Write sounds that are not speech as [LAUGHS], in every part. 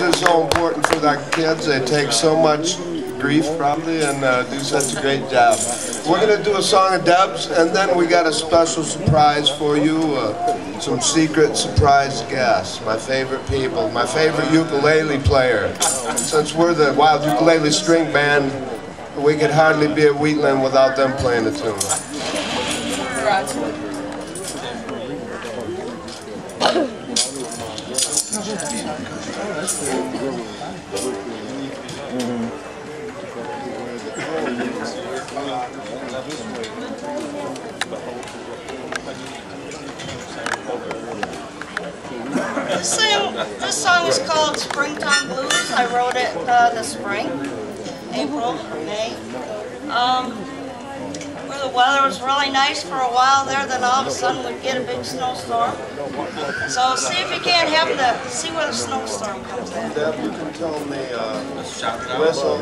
is so important for the kids. They take so much grief probably and uh, do such a great job. We're going to do a song of Deb's and then we got a special surprise for you. Uh, some secret surprise guests, my favorite people, my favorite ukulele player. Since we're the Wild Ukulele String Band, we could hardly be at Wheatland without them playing a tune. This song, this song is called Springtime Blues. I wrote it uh, this spring, April, May. Um, weather was really nice for a while there, then all of a sudden we'd get a big snowstorm. So see if you can't happen to see where the snowstorm comes in. Deb, you can tell me uh, whistle.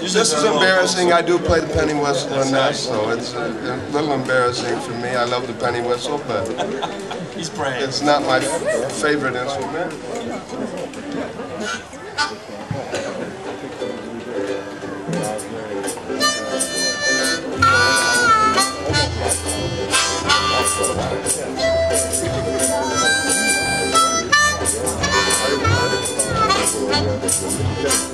This is embarrassing. I do play the penny whistle in that, so it's a, a little embarrassing for me. I love the penny whistle, but [LAUGHS] it's not my f- favorite instrument. Thank you.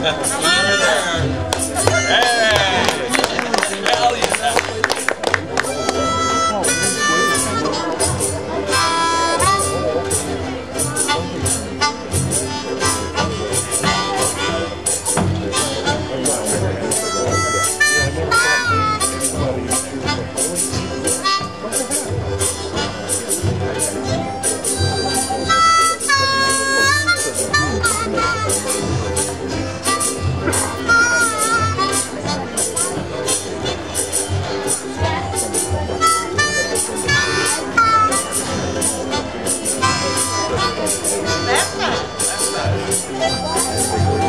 [LAUGHS] Hey. That's nice. That's nice.